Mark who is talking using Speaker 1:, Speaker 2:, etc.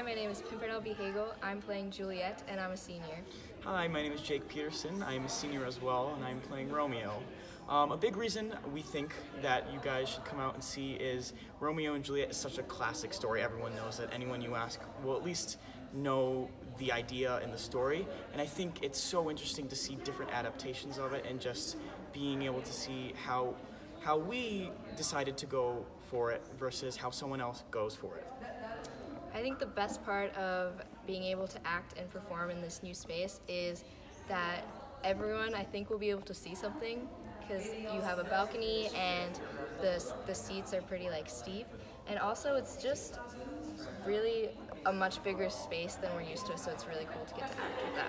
Speaker 1: Hi, my name is Pimprenelle. Behaeghel. I'm playing Juliet, and I'm a senior.
Speaker 2: Hi, my name is Jake Petersen. I'm a senior as well, and I'm playing Romeo. Um, a big reason we think that you guys should come out and see is Romeo and Juliet is such a classic story. Everyone knows it. Anyone you ask will at least know the idea and the story. And I think it's so interesting to see different adaptations of it and just being able to see how how we decided to go for it versus how someone else goes for it.
Speaker 1: I think the best part of being able to act and perform in this new space is that everyone, I think, will be able to see something because you have a balcony and the, the seats are pretty like steep. And also, it's just really a much bigger space than we're used to, so it's really cool to get to act with.